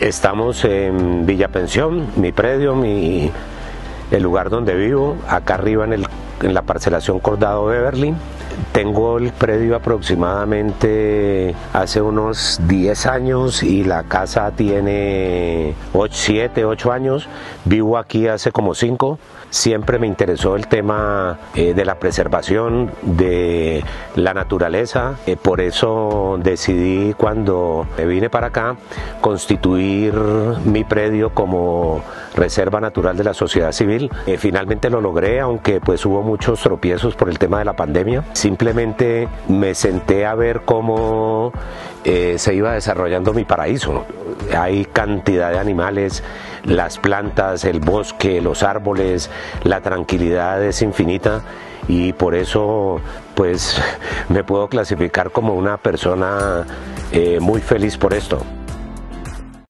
Estamos en Villa Pensión, mi predio, mi, el lugar donde vivo, acá arriba en, el, en la parcelación Cordado Beverly. Tengo el predio aproximadamente hace unos 10 años y la casa tiene 7, 8 años. Vivo aquí hace como 5. Siempre me interesó el tema eh, de la preservación de la naturaleza. Eh, por eso decidí cuando vine para acá constituir mi predio como reserva natural de la sociedad civil. Eh, finalmente lo logré, aunque pues hubo muchos tropiezos por el tema de la pandemia. Simplemente me senté a ver cómo se iba desarrollando mi paraíso. Hay cantidad de animales, las plantas, el bosque, los árboles, la tranquilidad es infinita y por eso pues me puedo clasificar como una persona eh, muy feliz por esto.